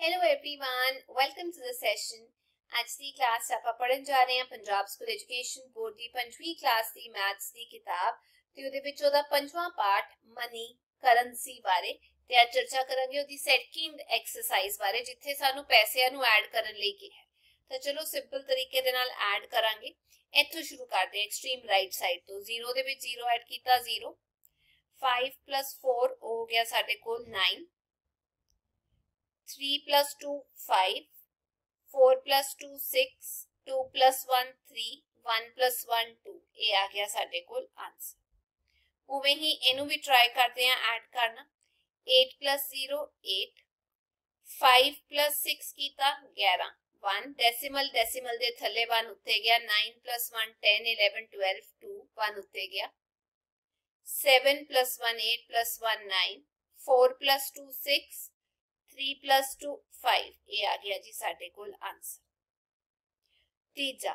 hello everyone welcome to the session ਅੱਜ ਦੀ class ਆਪਾਂ ਪੜਨ ਜਾ ਰਹੇ ਹਾਂ ਪੰਜਾਬ ਸਕੂਲ ਐਜੂਕੇਸ਼ਨ ਬੋਰਡ ਦੀ ਪੰਜਵੀਂ ਕਲਾਸ ਦੀ ਮੈਥਸ ਦੀ ਕਿਤਾਬ ਤੇ ਉਹਦੇ ਵਿੱਚ ਉਹਦਾ ਪੰਜਵਾਂ ਪਾਠ ਮਨੀ ਕਰੰਸੀ ਬਾਰੇ ਤੇ ਅੱਜ ਚਰਚਾ ਕਰਾਂਗੇ ਉਹਦੀ ਸੈਕਿੰਡ ਐਕਸਰਸਾਈਜ਼ ਬਾਰੇ ਜਿੱਥੇ ਸਾਨੂੰ ਪੈਸਿਆਂ ਨੂੰ ਐਡ ਕਰਨ ਲਈ ਕਿਹਾ ਤਾਂ ਚਲੋ ਸਿੰਪਲ ਤਰੀਕੇ ਦੇ ਨਾਲ ਐਡ ਕਰਾਂਗੇ ਇੱਥੋਂ ਸ਼ੁਰੂ ਕਰਦੇ ਹਾਂ ਐਕਸਟ੍ਰੀਮ ਰਾਈਟ ਸਾਈਡ ਤੋਂ 0 ਦੇ ਵਿੱਚ 0 ਐਡ ਕੀਤਾ 0 5 4 ਹੋ ਗਿਆ ਸਾਡੇ ਕੋਲ 9 three plus two five four plus two six two plus one three one plus one two ए आ गया साढ़े को आंसर उवे ही एनु भी ट्राई करते हैं ऐड करना। Eight plus zero eight five plus six किया ग्यारह। वन डेसिमल डेसिमल दे थले वन उत्ते गया। Nine plus one ten eleven twelve two one उत्ते गया। Seven plus one eight plus one nine four plus two six 3 plus 2 5 ਇਹ ਆ ਗਿਆ ਜੀ ਸਾਡੇ ਕੋਲ ਆਨਸਰ ਤੀਜਾ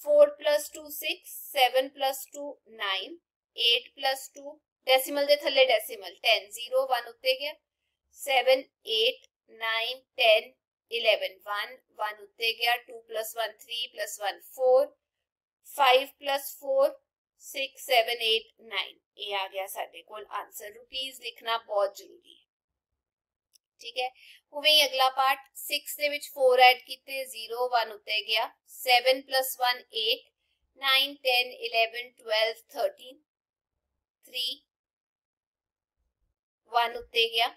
4 plus 2 6 7 plus 2 9 8 plus 2 ਡੈਸੀਮਲ ਦੇ ਥੱਲੇ ਡੈਸੀਮਲ 10 0 1 ਉੱਤੇ ਗਿਆ 7 8 9 10 11 1 1 ਉੱਤੇ ਗਿਆ 2 plus 1 3 plus 1 4 5 plus 4 6 7 8 9 ਇਹ ਆ ਗਿਆ ਸਾਡੇ ਕੋਲ ਆਨਸਰ ਰੁਪੀਸ ਲਿਖਣਾ ਬਹੁਤ ਜ਼ਰੂਰੀ ਹੈ ਠੀਕ ਹੈ ਉਵੇਂ ਹੀ ਅਗਲਾ ਪਾਰਟ 6 ਦੇ ਵਿੱਚ 4 ਐਡ ਕੀਤੇ 0 1 ਉੱਤੇ ਗਿਆ 7 1 8 9 10 11 12 13 3 1 ਉੱਤੇ ਗਿਆ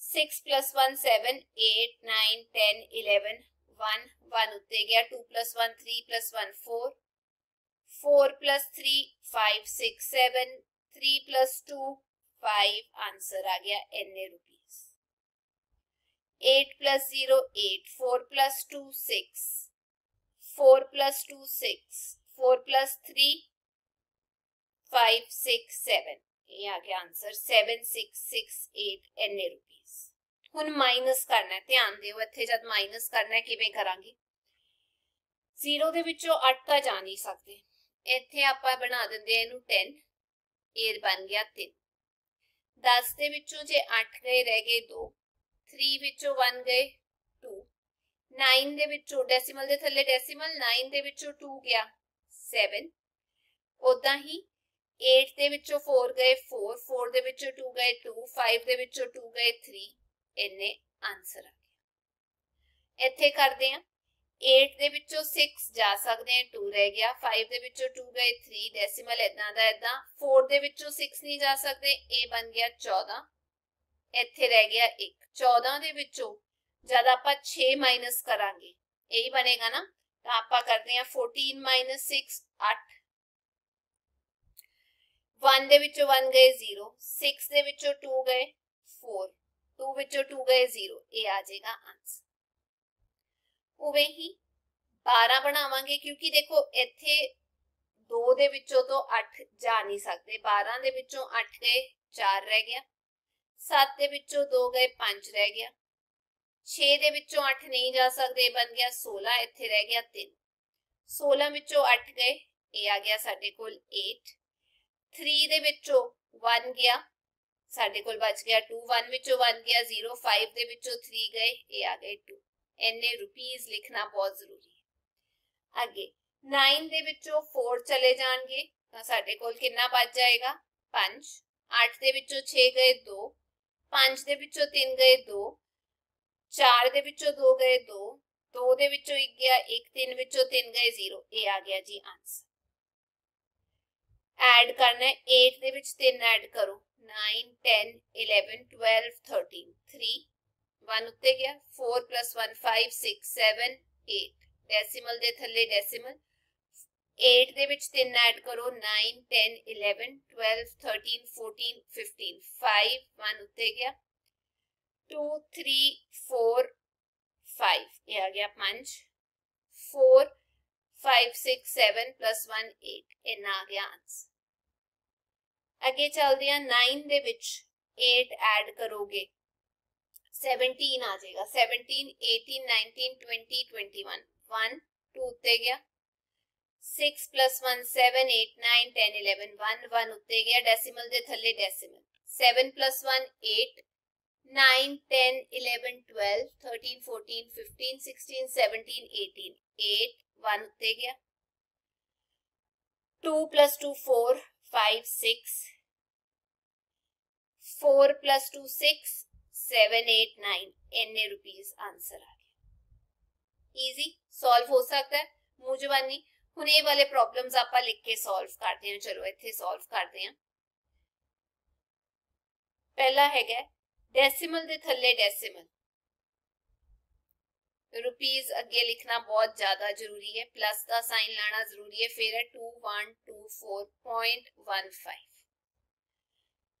6 1 7 8 9 10 11 1 1 ਉੱਤੇ ਗਿਆ 2 1 3 1 4 4 3 5 6 7 3 2 5 आंसर आ गया in rupees 8 plus 0 8 4 plus 2 6 4 plus 2 6 4 plus 3 5 6 7 ਇਹ ਆ ਗਿਆ ਆਨਸਰ 7668 ਐਨੇ ਰੁਪੀਸ ਹੁਣ ਮਾਈਨਸ ਕਰਨਾ ਹੈ ਧਿਆਨ ਦਿਓ ਇੱਥੇ ਜਦ ਮਾਈਨਸ ਕਰਨਾ ਹੈ ਕਿਵੇਂ ਕਰਾਂਗੇ 0 ਦੇ ਵਿੱਚੋਂ 8 ਤਾਂ ਜਾ ਨਹੀਂ ਸਕਦੇ ਇੱਥੇ ਆਪਾਂ ਬਣਾ ਦਿੰਦੇ ਆ ਇਹਨੂੰ 10 ਇਹ ਬਣ ਗਿਆ 3 10 ਦੇ ਵਿੱਚੋਂ ਜੇ 8 ਗਏ, ਰਹਿ ਗਏ 2 3 ਵਿੱਚੋਂ 1 ਗਏ 2 9 ਦੇ ਵਿੱਚੋਂ ਡੈਸੀਮਲ ਦੇ ਥੱਲੇ ਡੈਸੀਮਲ 9 ਦੇ ਵਿੱਚੋਂ 2 ਗਿਆ 7 ਉਦਾਂ ਹੀ 8 ਦੇ ਵਿੱਚੋਂ 4 ਗਏ 4 4 ਦੇ ਵਿੱਚੋਂ 2 ਗਏ 2 5 ਦੇ ਵਿੱਚੋਂ 2 ਗਏ 3 ਇੰਨੇ ਆਨਸਰ ਆ ਗਿਆ। ਇੱਥੇ ਕਰਦੇ ਆ। 8 ਦੇ ਵਿੱਚੋਂ 6 ਜਾ ਸਕਦੇ ਆ 2 ਰਹਿ ਗਿਆ 5 ਦੇ ਵਿੱਚੋਂ 2 ਗਏ 3 ਡੈਸੀਮਲ ਇਦਾਂ ਦਾ ਇਦਾਂ 4 ਦੇ ਵਿੱਚੋਂ 6 ਨਹੀਂ ਜਾ ਸਕਦੇ ਇਹ ਬਣ ਗਿਆ 14 ਇੱਥੇ ਰਹਿ ਗਿਆ 1 14 ਦੇ ਵਿੱਚੋਂ ਜਦ ਆਪਾਂ 6 ਮਾਈਨਸ ਕਰਾਂਗੇ, ਇਹੀ ਬਣੇਗਾ ਨਾ? ਤਾਂ ਆਪਾਂ ਕਰਦੇ ਆ 14 6 8 1 ਦੇ ਵਿੱਚੋਂ 1 ਗਏ 0 6 ਦੇ ਵਿੱਚੋਂ 2 ਗਏ 4 2 ਵਿੱਚੋਂ 2 ਗਏ 0 ਇਹ ਆ ਜਾਏਗਾ ਆਨਸਰ ਉਵੇਂ ਹੀ 12 ਬਣਾਵਾਂਗੇ ਕਿਉਂਕਿ ਦੇਖੋ ਇੱਥੇ 2 ਦੇ ਵਿੱਚੋਂ ਤੋਂ 8 ਜਾ ਨਹੀਂ ਸਕਦੇ 12 ਦੇ ਵਿੱਚੋਂ 8 ਗਏ 4 ਰਹਿ ਗਿਆ 7 ਦੇ ਵਿੱਚੋਂ 2 ਗਏ 5 ਰਹਿ ਗਿਆ 6 ਦੇ ਵਿੱਚੋਂ 8 ਨਹੀਂ ਜਾ ਸਕਦੇ ਬਣ ਗਿਆ 16 ਇੱਥੇ ਰਹਿ ਗਿਆ 3 16 ਵਿੱਚੋਂ 8 ਗਏ ਇਹ ਆ ਗਿਆ ਸਾਡੇ ਕੋਲ 8 3 ਦੇ ਵਿੱਚੋਂ 1 ਗਿਆ ਸਾਡੇ ਕੋਲ ਬਚ ਗਿਆ 2 1 ਵਿੱਚੋਂ 1 ਗਿਆ 0 5 ਦੇ ਵਿੱਚੋਂ 3 ਗਏ ਇਹ ਆ ਗਏ 2 ਇੰਨੇ ਰੁਪੀਸ ਲਿਖਣਾ ਬਹੁਤ ਜ਼ਰੂਰੀ ਹੈ ਅੱਗੇ 9 ਦੇ ਵਿੱਚੋਂ 4 ਚਲੇ ਜਾਣਗੇ ਤਾਂ ਸਾਡੇ ਕੋਲ ਕਿੰਨਾ ਬਚ ਜਾਏਗਾ 5 8 ਦੇ ਵਿੱਚੋਂ 6 ਗਏ 2 5 ਦੇ ਵਿੱਚੋਂ 3 ਗਏ 2 4 ਦੇ ਵਿੱਚੋਂ 2 ਗਏ 2 2 ਦੇ ਵਿੱਚੋਂ 1 ਗਿਆ 1 3 ਵਿੱਚੋਂ 3 ਗਏ 0 ਇਹ ਆ ਗਿਆ ਜੀ ਆਨਸਰ ਐਡ ਕਰਨਾ ਹੈ 8 ਦੇ ਵਿੱਚ 3 ਐਡ ਕਰੋ 9 10 11 12 13 3 1 ਉੱਤੇ ਗਿਆ 4 1 5 6 7 8 ਡੈਸੀਮਲ ਦੇ ਥੱਲੇ ਡੈਸੀਮਲ 8 ਦੇ ਵਿੱਚ 3 ਐਡ ਕਰੋ 9 10 11 12 13 14 15 5 1 ਉੱਤੇ ਗਿਆ 2 3 4 5 ਇਹ ਆ ਗਿਆ 5 4 5 6 7 1 8 ਇਹ ਆ ਗਿਆ ਆਨਸਰ ਅੱਗੇ ਚੱਲਦੇ ਆ 9 ਦੇ ਵਿੱਚ 8 ਐਡ ਕਰੋਗੇ सेवनटीन आ जाएगा। Seventeen eighteen nineteen twenty twenty one one two उत्ते गया। Six plus one seven eight nine ten eleven one one उत्ते गया। डेसिमल दे थले decimal seven plus one eight nine ten eleven twelve thirteen fourteen fifteen sixteen seventeen eighteen eight one उत्ते गया। Two plus two four five six four plus two six 7, 8, 9, इन्ने rupees answer आ गया easy solve हो सकता है ਮੂੰਹ ਜਵਾਨੀ ਹੁਣ ਇਹ ਵਾਲੇ ਪ੍ਰੋਬਲਮਸ ਆਪਾਂ ਲਿਖ ਕੇ ਸੋਲਵ ਕਰਦੇ ਹਾਂ ਚਲੋ ਇੱਥੇ ਸੋਲਵ ਕਰਦੇ ਹਾਂ ਪਹਿਲਾ ਹੈਗਾ ਡੈਸੀਮਲ ਦੇ ਥੱਲੇ ਡੈਸੀਮਲ रुपीज अगे लिखना बहुत ज्यादा जरूरी है प्लस का साइन लाना जरूरी है फिर है two one two four point one five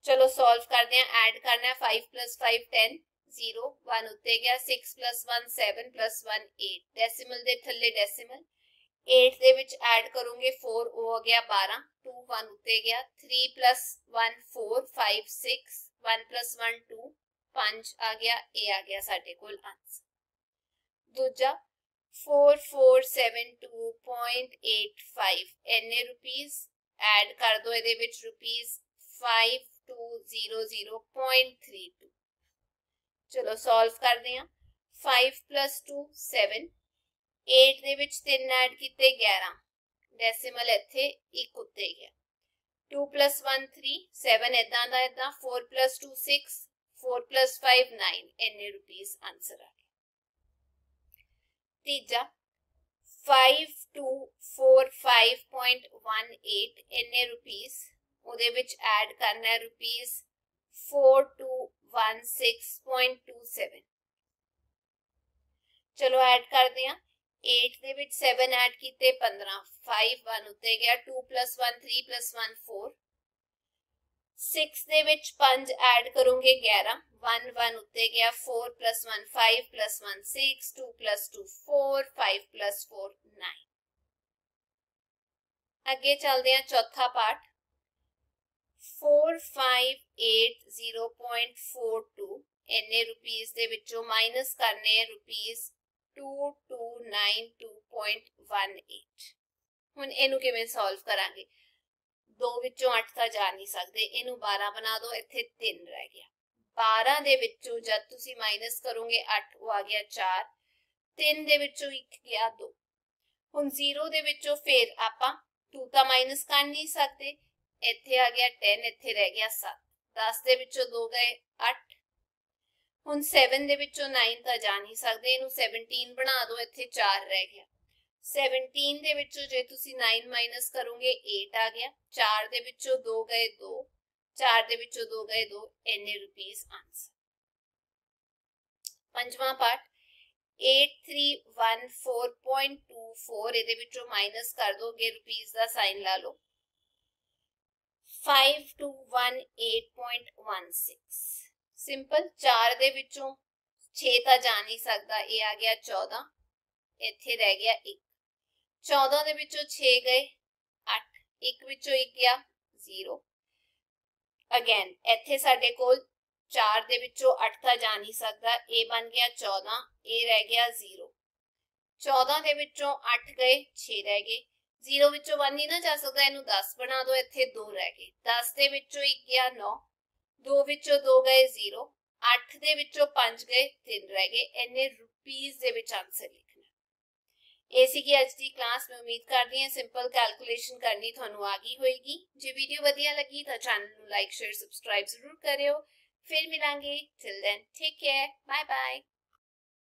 चलो सॉल्व करते हैं ऐड करना है five plus five ten zero one उत्ते गया six plus one seven plus one eight decimal दे थले डेसिमल 8 ਦੇ ਵਿੱਚ ਐਡ ਕਰੋਗੇ 4 ਉਹ ਹੋ ਗਿਆ 12 2 1 ਉੱਤੇ ਗਿਆ 3 1 4 5 6 1 1 2 5 ਆ ਗਿਆ ਇਹ ਆ ਗਿਆ ਸਾਡੇ ਕੋਲ ਆਨਸਰ ਦੂਜਾ 4472.85 ਇੰਨੇ ਰੁਪੀਸ ਐਡ ਕਰ ਦੋ ਇਹਦੇ ਵਿੱਚ ਰੁਪੀਸ 5200.32 ਚਲੋ ਸੋਲਵ ਕਰਦੇ ਹਾਂ 5 2 7 8 ਦੇ ਵਿੱਚ 3 ਐਡ ਕੀਤੇ 11 ਡੈਸੀਮਲ ਇੱਥੇ 1 ਉੱਤੇ ਗਿਆ 2 1 3 7 ਇਦਾਂ ਦਾ ਇਦਾਂ 4 2 6 4 5 9 ਇੰਨੇ ਰੁਪੀਸ ਆਨਸਰ ਆ ਗਿਆ ਤੀਜਾ 5245.18 ਇੰਨੇ ਰੁਪੀਸ ਉਹਦੇ ਵਿੱਚ ਐਡ ਕਰਨਾ ਹੈ ਰੁਪੀਸ 4216.27 ਚਲੋ ਐਡ ਕਰਦੇ ਹਾਂ 8 ਦੇ ਵਿੱਚ 7 ਐਡ ਕੀਤੇ 15 5 1 ਉੱਤੇ ਗਿਆ 2 1 3 1 4 6 ਦੇ ਵਿੱਚ 5 ਐਡ ਕਰੋਗੇ 11 1 1 ਉੱਤੇ ਗਿਆ 4 1 5 1 6 2 2 4 5 4 9 ਅੱਗੇ ਚੱਲਦੇ ਹਾਂ ਚੌਥਾ ਪਾਰਟ 4580.42 ਇੰਨੇ ਰੁਪੀਸ ਦੇ ਵਿੱਚੋਂ ਮਾਈਨਸ ਕਰਨੇ ਰੁਪੀਸ 2292.18 ਹੁਣ ਇਹਨੂੰ ਕਿਵੇਂ ਸੋਲਵ ਕਰਾਂਗੇ? 2 ਵਿੱਚੋਂ 8 ਤਾਂ ਜਾ ਨਹੀਂ ਸਕਦੇ। ਇਹਨੂੰ 12 ਬਣਾ ਦਿਓ ਇੱਥੇ 3 ਰਹਿ ਗਿਆ। 12 ਦੇ ਵਿੱਚੋਂ ਜਦ ਤੁਸੀਂ ਮਾਈਨਸ ਕਰੋਗੇ 8 ਉਹ ਆ ਗਿਆ 4 3 ਦੇ ਵਿੱਚੋਂ 1 ਗਿਆ 2 ਹੁਣ 0 ਦੇ ਵਿੱਚੋਂ ਫੇਰ ਆਪਾਂ 2 ਤਾਂ ਮਾਈਨਸ ਕਰ ਨਹੀਂ ਸਕਦੇ। ਇੱਥੇ ਆ ਗਿਆ 10 ਇੱਥੇ ਰਹਿ ਗਿਆ 7 10 ਦੇ ਵਿੱਚੋਂ 2 ਗਏ 8 ਹੁਣ 7 ਦੇ ਵਿੱਚੋਂ 9 ਤਾਂ ਜਾ ਨਹੀਂ ਸਕਦੇ, ਇਹਨੂੰ 17 ਬਣਾ ਦਿਓ ਇੱਥੇ 4 ਰਹਿ ਗਿਆ। 17 ਦੇ ਵਿੱਚੋਂ ਜੇ ਤੁਸੀਂ 9 ਮਾਈਨਸ ਕਰੋਗੇ 8 ਆ ਗਿਆ। 4 ਦੇ ਵਿੱਚੋਂ 2 ਗਏ 2 4 ਦੇ ਵਿੱਚੋਂ 2 ਗਏ 2 ਇੰਨੇ ਰੁਪੀਸ ਆਨਸਰ ਪੰਜਵਾਂ ਪਾਰਟ 8314.24 ਇਹਦੇ ਵਿੱਚੋਂ ਮਾਈਨਸ ਕਰ ਦੋਗੇ ਰੁਪੀਸ ਦਾ ਸਾਈਨ ਲਾ ਲਓ। 5218.16 ਸਿੰਪਲ 4 ਦੇ ਵਿੱਚੋਂ 6 ਤਾਂ ਜਾ ਨਹੀਂ ਸਕਦਾ, ਇਹ ਆ ਗਿਆ 14 ਇੱਥੇ ਰਹਿ ਗਿਆ 1 14 ਦੇ ਵਿੱਚੋਂ 6 ਗਏ 8 1 ਵਿੱਚੋਂ 1 ਗਿਆ 0 ਅਗੇਨ ਇੱਥੇ ਸਾਡੇ ਕੋਲ 4 ਦੇ ਵਿੱਚੋਂ 8 ਤਾਂ ਜਾ ਨਹੀਂ ਸਕਦਾ, ਇਹ ਬਣ ਗਿਆ 14 ਇਹ ਰਹਿ ਗਿਆ 0 14 ਦੇ ਵਿੱਚੋਂ 8 ਗਏ 6 ਰਹਿ ਗਏ। 0 ਵਿੱਚੋਂ 1 ਨਹੀਂ ਨਾ ਜਾ ਸਕਦਾ, ਇਹਨੂੰ 10 ਬਣਾ ਦਿਓ, ਇੱਥੇ 2 ਰਹਿ ਗਏ। 10 ਦੇ ਵਿੱਚੋਂ 1 ਗਿਆ 9 2 ਵਿੱਚੋਂ 2 ਗਏ 0 8 ਦੇ ਵਿੱਚੋਂ 5 ਗਏ 3 ਰਹਿ ਗਏ। ਇੰਨੇ ਰੁਪੀਸ ਦੇ ਵਿੱਚ ਆਨਸਰ ਲਿਖਣਾ। ਇਹ ਸੀ ਅੱਜ ਦੀ ਕਲਾਸ ਮੈਂ ਉਮੀਦ ਕਰਦੀ ਹਾਂ ਸਿੰਪਲ ਕੈਲਕੂਲੇਸ਼ਨ ਕਰਨੀ ਤੁਹਾਨੂੰ ਆ ਗਈ ਹੋਏਗੀ। ਜੇ ਵੀਡੀਓ ਵਧੀਆ ਲੱਗੀ ਤਾਂ ਚੈਨਲ ਨੂੰ ਲਾਈਕ ਸ਼ੇਅਰ ਸਬਸਕ੍ਰਾਈਬ ਜ਼ਰੂਰ ਕਰਿਓ। ਫਿਰ ਮਿਲਾਂਗੇ। Till then take care bye bye